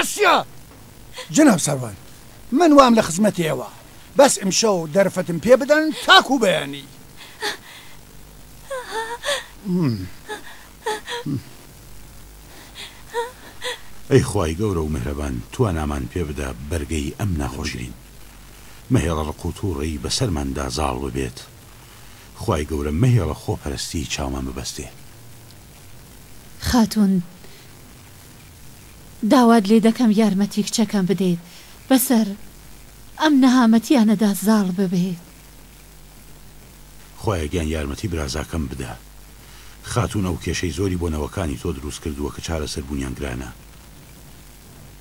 ئەسیا! جەناب ساروان، من وام لە خزمەتی ئێوە، بەس ئیمشەو دەرفەتم پێ بدەن تاکوو بەیانی. ئەی خوای گەورە و مێهرەبان توانامان پێ بدە بەرگەی ئەم ناخۆشیەین مەهێڵە ڕق و توڕەیی بەسەرماندا زاڵ ببێت خوای گەورە مەهێڵە خۆپەرستی چاومان ببەستێ. خاتوون. داوات لێ دەکەم یارمەتی کچەکەم بدەیت بەسەر ئەم نەهامەتیانەدا زاڵ ببێت. خوایە گیان یارمەتی برازاکەم بدە خاتوون ئەو کێشەی زۆری بۆ نەوەکانی تۆ دروست کردووە کە چارەسەر بوونیان گرانە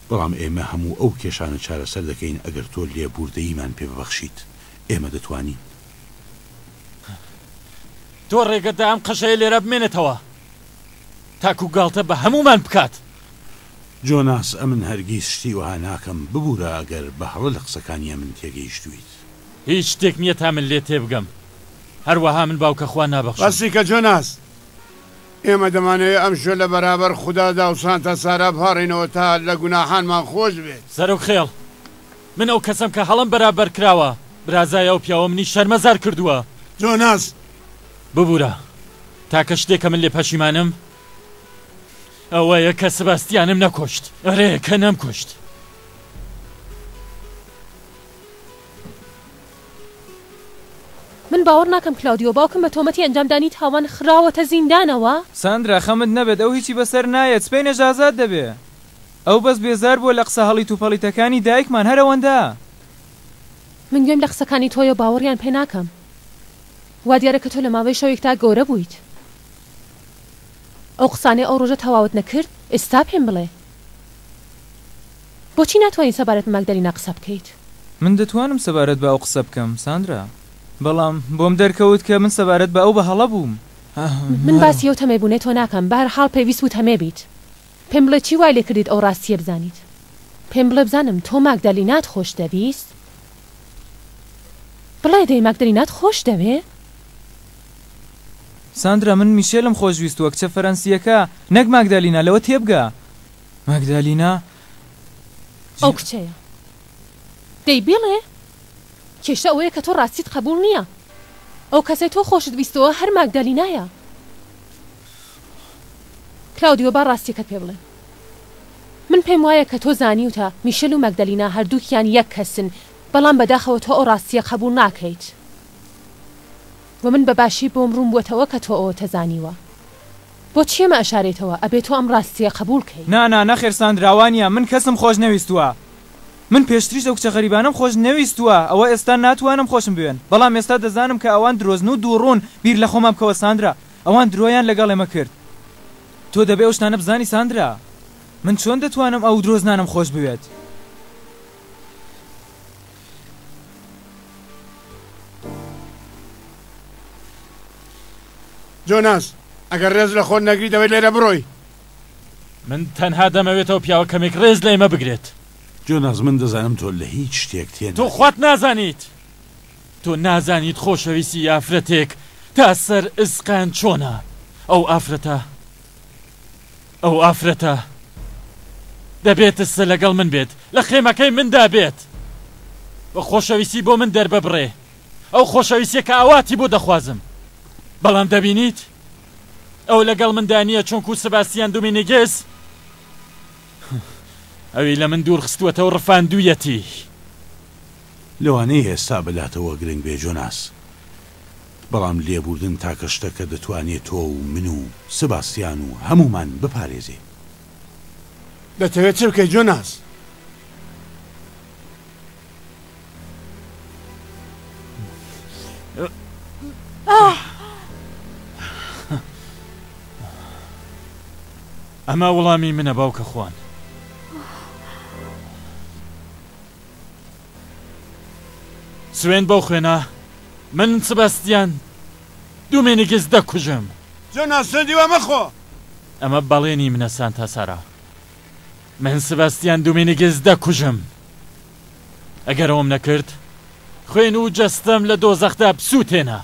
بەڵام ئێمە هەموو ئەو کێشانە چارەسەر دەکەین ئەگەر تۆ لێبووردەییمان پێ ببەخشیت ئێمە دەتوانین تۆ ڕێگەت دا ئەم قەشەیە لێرە بمێنێتەوە. تاکو گاڵتە بە هەموومان بکات. جۆناس، ئەمن هەرگیز شتی وەها ناکەم، ببورە ئەگەر بە هەڵە لە قسەکانی ئەمن تێگەیشتوویت. هیچ شتێک نییە تا من لێت تێبگەم، هەروەها من باوکە خوا نابەخشم. ڕاستی کە جۆناس، ئێمە دەمانەوێت ئەم شوێ لە بەرابەر خودادا و سانتا سارا بپاڕێینەوە تا لە گوناحانمان خۆش بێت. سەرۆک خێڵ، من ئەو کەسەم کە هەڵەم بەرابەر کراوە، برازای ئەو پیاوە منی شەرمەزار کردووە. جۆناس، ببورە، تاکە شتێک کە من لێ پەشیمانم ئەوەیە کە سباستیانم نەکوشت، ئەرێ کە نەمکوشت. من باوەڕ ناکەم کلاودیۆ، باوکم بە تۆمەتی ئەنجامدانی تاوان خراوەتە زیندانەوە. ساندرا، خەمت نەبێت، ئەو هیچی بەسەر نایەت، سبەینێش ئازاد دەبێت. ئەو بەس بێزار بووە لە قسە هەڵیت و پەڵیتەکانی دایکمان، هەر ئەوەندە. من گوێم لە قسەکانی تۆیە و باوەڕیان پێ ناکەم. وا دیارە کە تۆ لە ماوەی شەوێکدا گەورە بوویت. ئەو قسانەی ئەو ڕۆژە تەواوت نەکرد، ئێستا پێم بڵێ. بۆچی ناتوانی سەبارەت بە ماگدالینا قسە بکەیت؟ من دەتوانم سەبارەت بە ئەو قسە بکەم، ساندرا. بەڵام بۆم دەرکەوت کە من سەبارەت بە ئەو بە هەڵە بووم. من باسی ئەو تەمێبوونەی تۆ ناکەم، بەهەرحاڵ پێویست بوو تەمێ بیت. پێم بڵێ چی وای لێکردیت ئەو ڕاستییە بزانیت؟ پێم بڵێ بزانم تۆ ماگدالینات خۆش دەویست؟ بڵێ دەی ماگدالینات خۆش دەوێ؟ ساندرا، من میشێلم خۆش ویست وەک کچە فەرەنسییەکە، نەک ماگدالینا، لەوە تێبگە! ماگدالینا، ئەو جیە؟ کچەیە. دەی بیڵێ! کێشە ئەوەیە کە تۆ ڕاستیت قەبووڵ نییە. ئەو کەسەی تۆ خۆشت ویستووە هەر ماگدالینایە. کلاودیۆ، با ڕاستییەکەت پێ بڵێم. من پێم وایە کە تۆ زانیوتە میشێل و مەگدەلینا هەردووکیان یەک کەسن، بەڵام بەداخەوە تۆ ئەو ڕاستییە قەبووڵ ناکەیت و من بە باشی بۆم ڕوون بووەتەوە کە تۆ ئەوەتە زانیوە. بۆچی ئەمە ئەشارێتەوە؟ ئەبێ تۆ ئەم ڕاستییە قەبووڵ کەی. نا، نا، نەخێر ساندرا، وا نییە. من کەسم خۆش نەویستووە. من پێشتریش ئەو کچە غەریبانەم خۆش نەویستووە. ئەوە ئێستا ناتوانم خۆشم بوێن. بەڵام ئێستا دەزانم کە ئەوان درۆزن و دووڕوون. بیر لە خۆمان بکەوە ساندرا. ئەوان درۆیان لەگەڵ ئێمە کرد. تۆ دەبێ ئەو شتانە بزانی ساندرا. من چۆن دەتوانم ئەو درۆزنانەم خۆش بوێت؟ جۆناس ئەگەر ڕێز لە خۆت نەگری دەبێت لێرە بڕۆی من تەنها دەمەوێتەوە پیاوە کەمێک ڕێز لە ئێمە بگرێت جۆناس من دەزانم تۆ لە هیچ شتێک تێن تۆ خوات نازانیت تۆ نازانیت خۆشەویستی ئافرەتێک تا سەر ئسقان چۆنە ئەو ئافرەتە ئەو ئافرەتە دەبێت سە لەگەڵ من بێت لە خێمەکەی مندا بێت و خۆشەویستی بۆ من دەرببڕێ ئەو خۆشەویستیە کە ئاواتی بۆ دەخوازم بەڵام دەبینیت ئەو لەگەڵ مندا نییە چۆنکو سباستیان دومینیگێز ئەوی لە من دوور خستوەتەوە ڕفاندویەتی. لەوانەیە ئێستا بەلاتەوە گرنگ بێ جۆناس، بەڵام لێبووردن تاکە شتە کە دەتوانێ تۆ و من و سباستیان و هەموومان بپارێزێ. دەتەوێ چ بکەی جۆناس؟ ئەمە وڵامی منە باوکە خوان. سوێند بەو خوێنە من سبەستیان دومێنیگس دەکوژم. جۆنا سوێندی وا مەخۆ. ئەمە بەڵێنی منە سانتا سارا. من سبەستیان دومێنیگس دەکوژم. ئەگەر ئەوەم نەکرد خوێن و جەستەم لە دۆزەخدا بسووتێنە.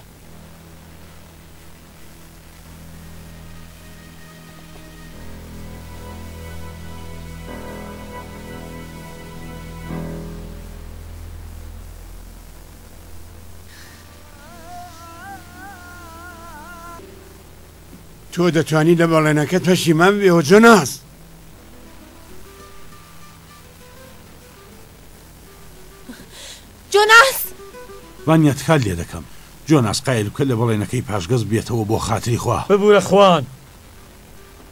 تۆ دەتوانی لە بەڵێنەکەت پەشیمان بێەوە جۆناس جۆناس! ڤانیا تکات لێ دەکەم. جۆناس، قایل بکە لە بەڵێنەکەی پاشگەز بێتەوە بۆ خاتری خوا. ببورە خوان.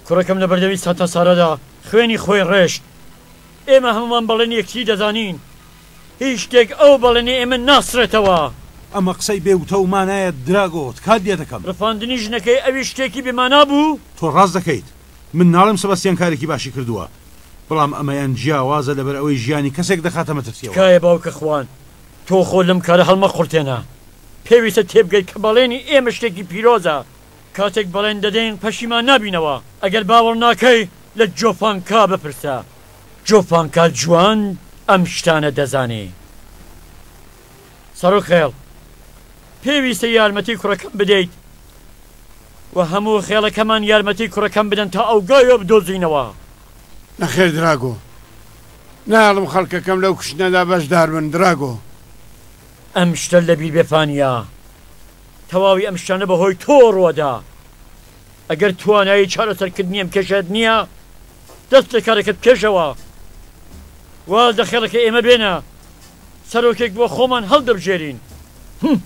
کوڕەکەم لە بەردەمی سانتا سارادا خوێنی خۆی ڕێشت. ئێمە هەموومان بەڵێنی یەکتری دەزانین. هیچ شتێک ئەو بەڵێنەی ئێمە ناسڕێتەوە. ئەمە قسەی بێ وتە و مانایە دراگۆ. تکات لێ دەکەم. ڕفاندنی ژنەکەی ئەویش شتێکی بێ مانا بوو؟ تۆ ڕاست دەکەیت. من ناڵێم سبەستیان کارێکی باشی کردووە، بەڵام ئەمەیان جیاوازە لەبەر ئەوەی ژیانی کەسێک دەخاتە مەترسیەوە. تکایە باوکە خوان تۆ خۆ لەم کارە هەڵمەقوڕتێنە پێویستە تێبگەی کە بەڵێنی ئێمە شتێکی پیرۆزە کاتێک بەڵێن دەدەین پەشیمان نابینەوە ئەگەر باوەڕ ناکەی لە جۆفانکا بپرسە جۆفانکا جوان ئەم شتانە دەزانێ سەرۆک خێڵ پێویستە یارمەتی کوڕەکەم بدەیت. و هەموو خێڵەکەمان یارمەتی کوڕەکەم بدەن تا ئەو گاوە بدۆزینەوە. نەخێر دراگۆ. نایەڵم خەڵکەکەم لەو کوشتنەدا بەشدار بن، دراگۆ. ئەم شتە لەبیر بێ فانیا. تەواوی ئەم شتانە بەهۆی تۆوە ڕووەدا. ئەگەر توانایی چارەسەرکردنی ئەم کێشەت نییە، دەست لە کارەکەت بکێشەوە. واز لە خێڵەکەی ئێمە بێنە. سەرۆکێک بۆ خۆمان هەڵدەبژێرین. هم.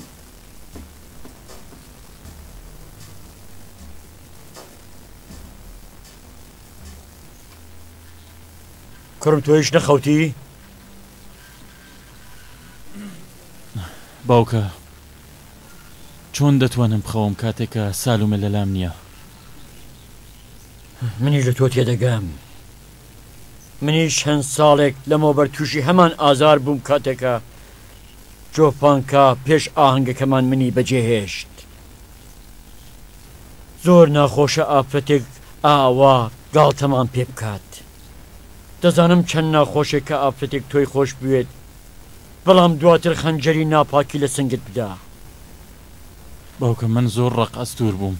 کوڕم تۆیش نەخەوتی باوکە چۆن دەتوانم بخەوم کاتێکە سالومە لەلام نییە منیش لە تۆ تێدەگەم منیش چەند ساڵێک لەمەوبەر تووشی هەمان ئازار بووم کاتێکە جۆفانکا پێش ئاهەنگەکەمان منی بەجێ هێشت. زۆر ناخۆشە ئافرەتێک ئاوا گاڵتەمان پێ بکات. دەزانم چەند ناخۆشە کە ئافرەتێک تۆی خۆش بوێت بەڵام دواتر خەنجەری ناپاکی لە سنگت بدا. باوکم من زۆر ڕق ئەستوور بووم.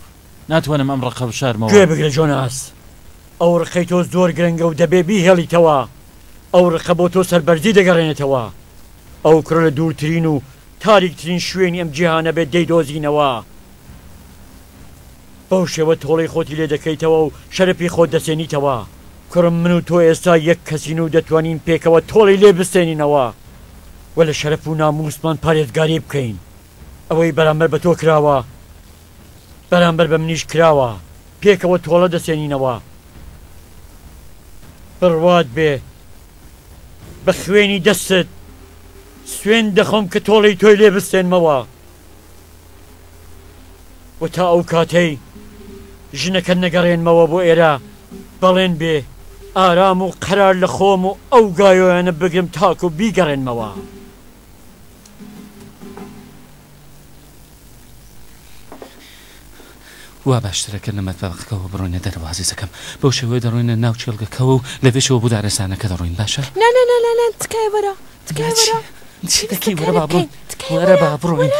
ناتوانم ئەم ڕقە بشارمەوە. گوێ بگرە جۆناس. ئەو ڕقەی تۆ زۆر گرنگە و دەبێ بیهێڵیتەوە. ئەو ڕقە بۆ تۆ سەربەرزی دەگەڕێنێتەوە. ئەو کوڕە لە دوورترین و تاریکترین شوێنی ئەم جیهانە بێت دەیدۆزینەوە. بەو شێوە تۆڵەی خۆتی لێ دەکەیتەوە و شەرەفی خۆت دەسێنیتەوە. کوڕم من و تۆ ئێستا یەک کەسین و دەتوانین پێکەوە تۆڵەی لێ بسێنینەوە و لە شەرەف و نامووسمان پارێزگاری بکەین. ئەوەی بەرامبەر بە تۆ کراوە بەرامبەر بە منیش کراوە. پێکەوە تۆڵە دەسێنینەوە. بڕوات بێ. بە خوێنی دەستت سوێند دەخۆم کە تۆڵەی تۆی لێ بستێنمەوە و تا ئەو کاتەی ژنەکەت نەگەڕێنمەوە بۆ ئێرە بەڵێن بێ ئارام و قەرار لە خۆم و ئەو گایۆیانە بگرم تاکو بیگەڕێنمەوە. وا باشترە کە لە مەتبەخەکەوە بڕۆینە دەرەوە ئازیزەکەم. بەو شێوەیە دەڕۆینە ناو کێڵگەکەوە و لەوێشەوە بۆ دارستانەکە دەڕۆین، باشە؟ نا نا نا نا نا تکایە وەرە، تکایە وەرە. چی دەکەی؟ وەرە با بڕۆین. تکایە وەرە با بڕۆین.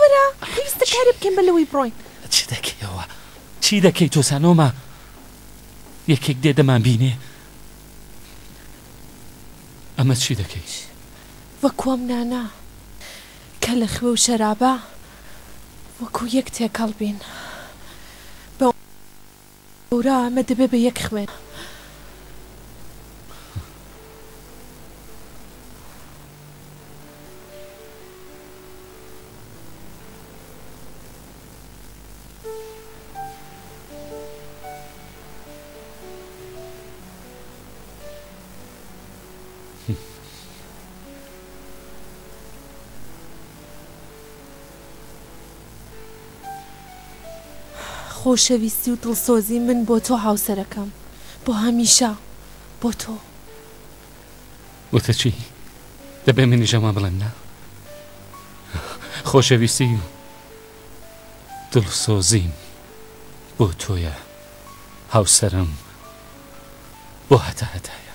وەرە پێویستە کارێ بکەین بەر لەوەی بڕۆین. چی دەکەی ئەوە؟ چی دەکەی تۆ سانۆما؟ یەکێک دێ دەمانبینێ. ئەمە چی دەکەی؟ وەک وەم نانا. کە لە خوێ و شەرابا وەکوو یەک تێکەڵ بین. بە وراوە ئەمە دەبێ بە یەک خوێن. خۆشەویستی و دڵسۆزی من بۆ تۆ هاوسەرەکەم بۆ هەمیشە بۆ تۆ. وتە چی؟ دەبێ منیش ئەمە بڵێم نا؟ خۆشەویستی و دڵسۆزیم بۆ تۆیە هاوسەرم بۆ هەتا هەتایە.